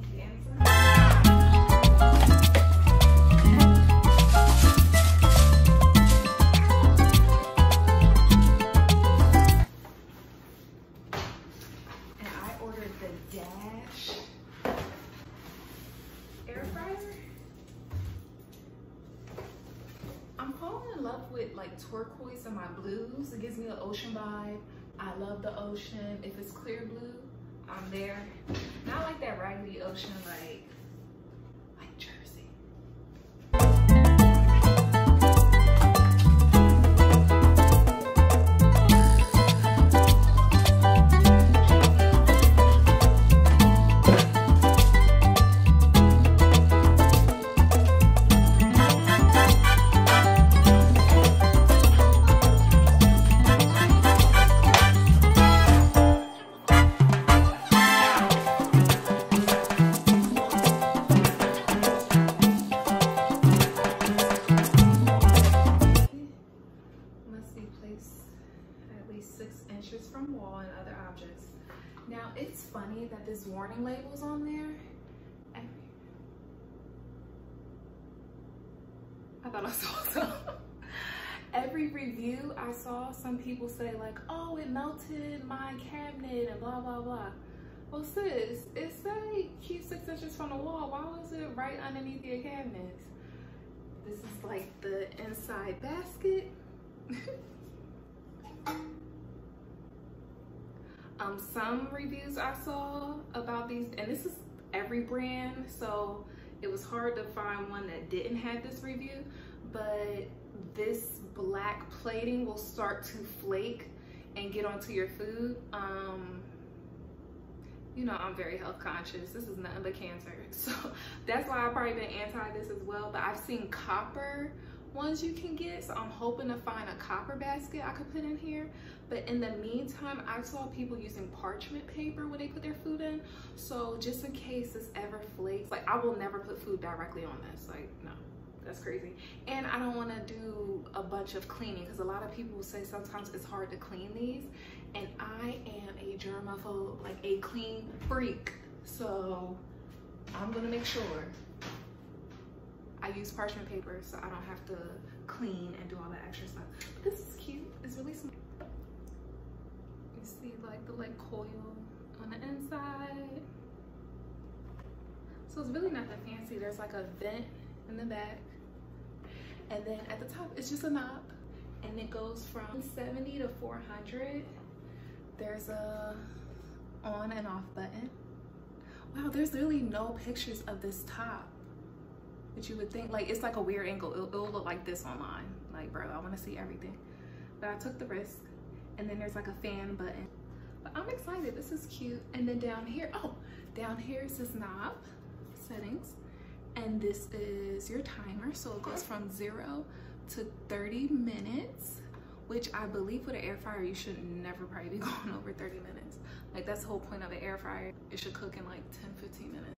Thank you, Amazon. And I ordered the Dash air fryer. I'm falling in love with like turquoise and my blues. It gives me an ocean vibe. I love the ocean. If it's clear blue, I'm there. Raggedy ocean, like it's funny that this warning label's on there. Every- I thought I saw some. Every review I saw, some people say like, oh, it melted my cabinet and blah, blah, blah. Well, sis, it say keep six inches from the wall. Why was it right underneath your cabinets? This is like the inside basket. um, some reviews I saw about these, and this is every brand, so it was hard to find one that didn't have this review, but this black plating will start to flake and get onto your food. Um, you know, I'm very health conscious. This is nothing but cancer. So that's why I've probably been anti this as well. But I've seen copper ones you can get. So I'm hoping to find a copper basket I could put in here. But in the meantime, I saw people using parchment paper when they put their food in. So just in case this ever flakes, like I will never put food directly on this. Like, no. That's crazy. And I don't want to do a bunch of cleaning because a lot of people say sometimes it's hard to clean these. And I am a germaphobe, like a clean freak. So I'm to make sure I use parchment paper so I don't have to clean and do all that extra stuff. But this is cute. It's really small. You see like the like coil on the inside. So it's really not that fancy. There's like a vent in the back. And then at the top, it's just a knob. And it goes from 70 to 400. There's a on and off button. Wow, there's really no pictures of this top. You would think, like, it's like a weird angle. It'll, it'll look like this online. Like, bro, I want to see everything. But I took the risk. And then there's like a fan button. But I'm excited. This is cute. And then down here, oh, down here is this knob settings. And this is your timer. So it goes from zero to 30 minutes, which I believe with an air fryer, you should never probably be going over 30 minutes. Like that's the whole point of an air fryer. It should cook in like 10, 15 minutes.